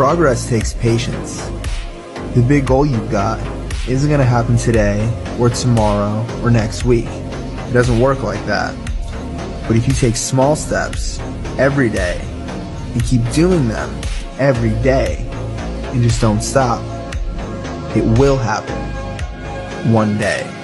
Progress takes patience. The big goal you've got isn't going to happen today or tomorrow or next week. It doesn't work like that. But if you take small steps every day and keep doing them every day and just don't stop, it will happen one day.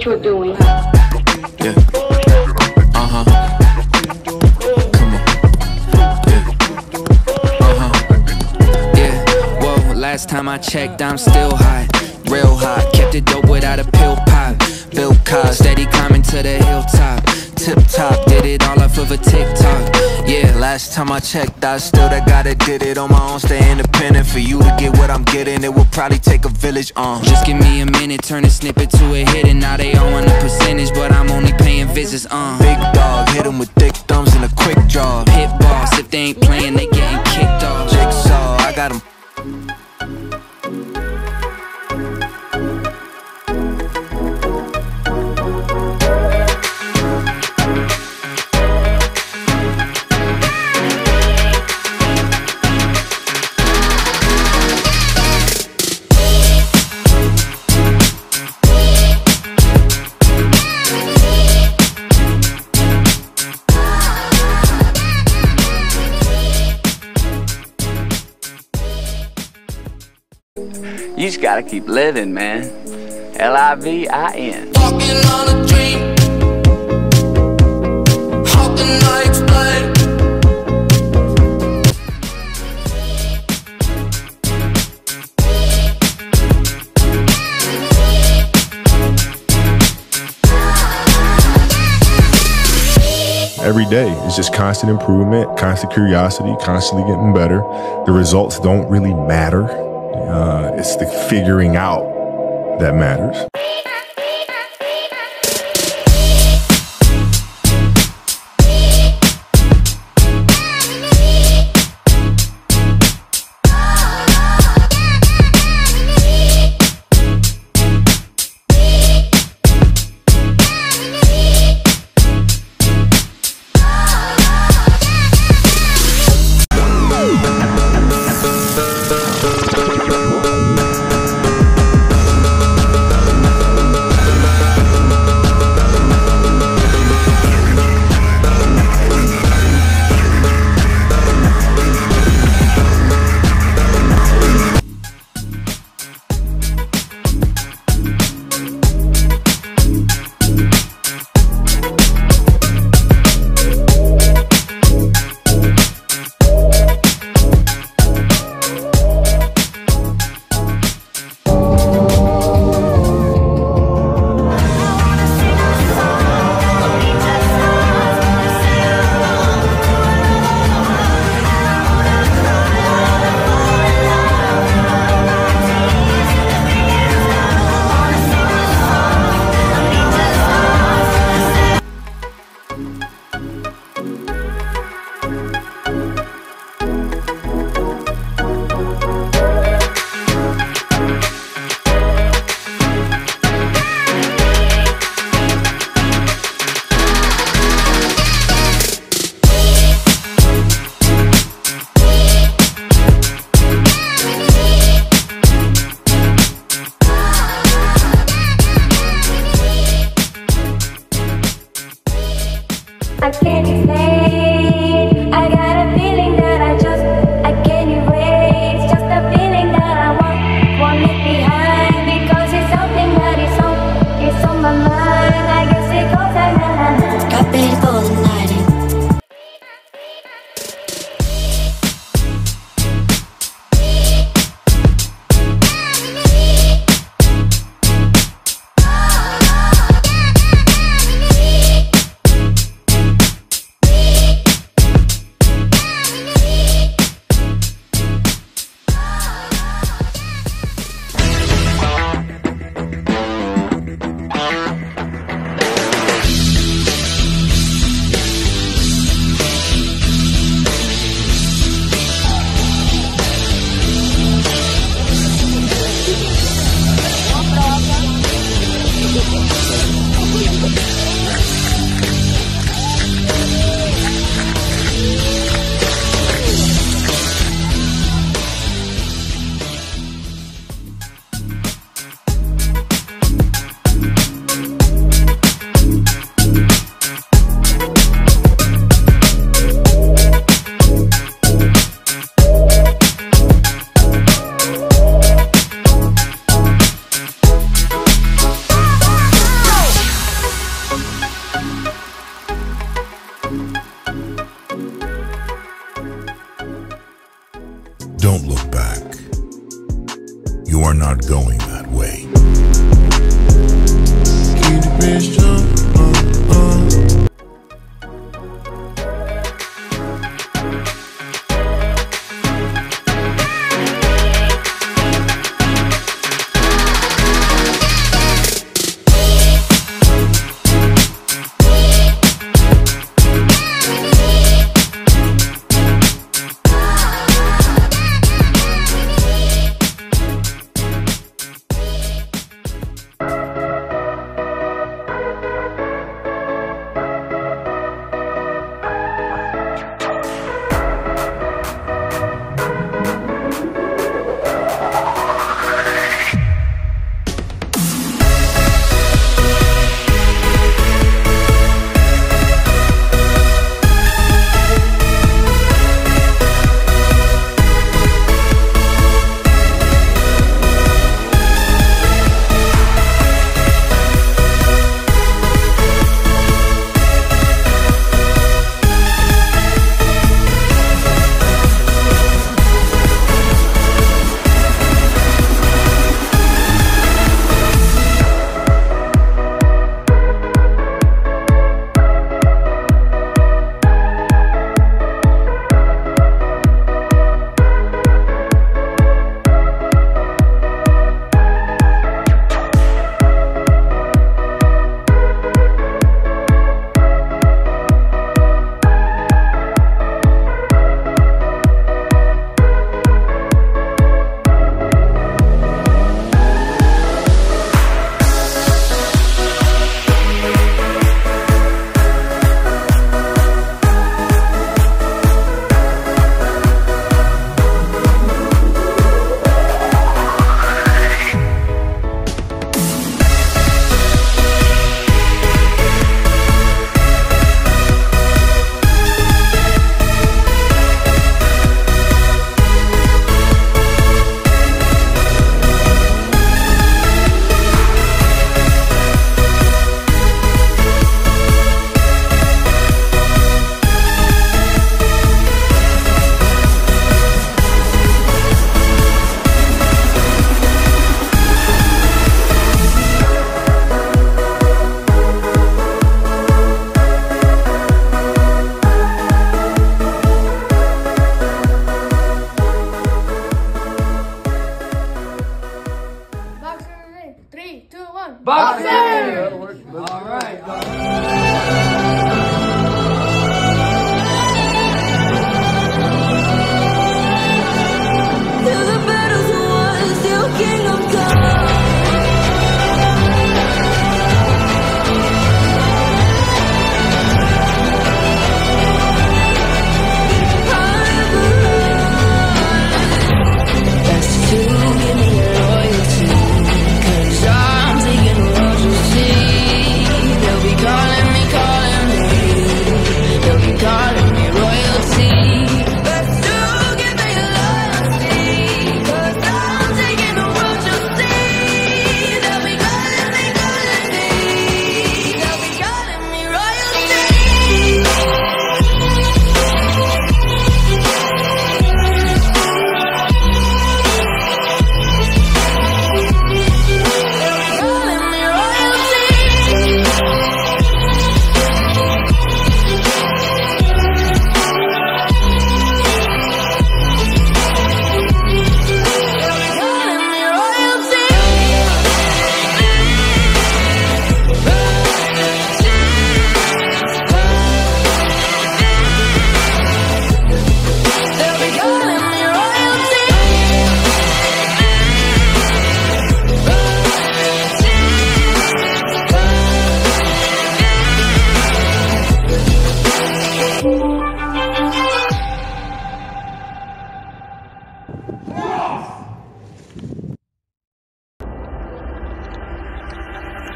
what you're doing. Yeah. Uh-huh. Uh-huh. Last time I checked, I'm still high. Real hot. Kept it dope without a pill pop. Bill Cosby, steady climbing to the hilltop. Tip top, did it all off of a TikTok. Yeah, last time I checked, I still that guy that did it on my own. Stay independent for you to get what I'm getting. It will probably take a village. Uh. Just give me a minute, turn a snippet to a hit, and now they all want a percentage, but I'm only paying visits. Uh. Big dog, hit 'em with thick thumbs and a quick draw. Pit boss, if they ain't playing, they getting kicked off. Jigsaw, I got 'em. Gotta keep living, man. L I V I N. Walking on a dream. How can I explain? every day. It's just constant improvement, constant curiosity, constantly getting better. The results don't really matter. Uh, it's the figuring out that matters.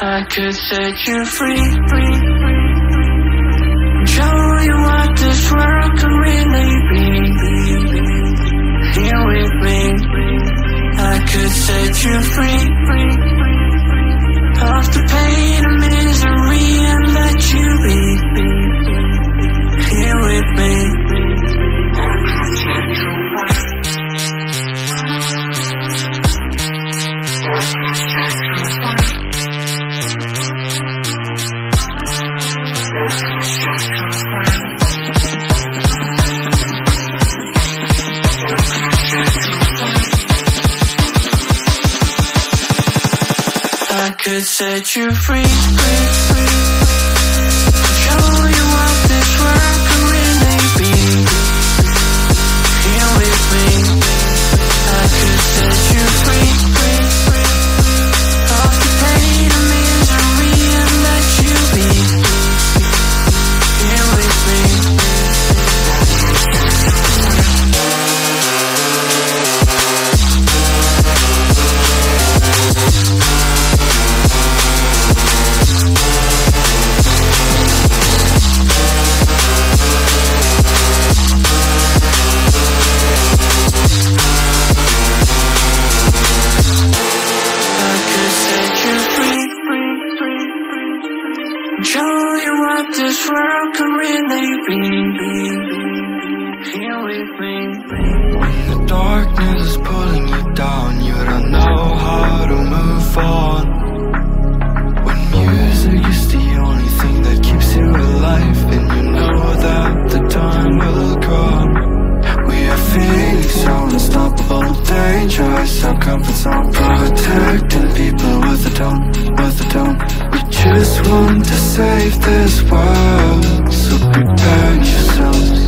I could set you free. Show you what this world can really be. Here with me, I could set you free, free. Off the pain set you free, free, free. dangerous Our comfort zone Protecting people with a tone, with a tone We just want to save this world So prepare yourselves.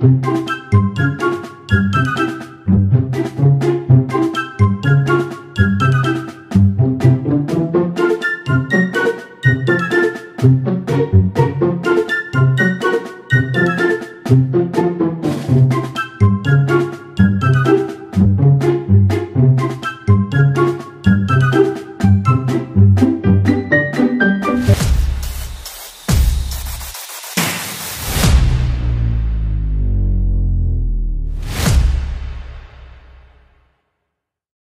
Música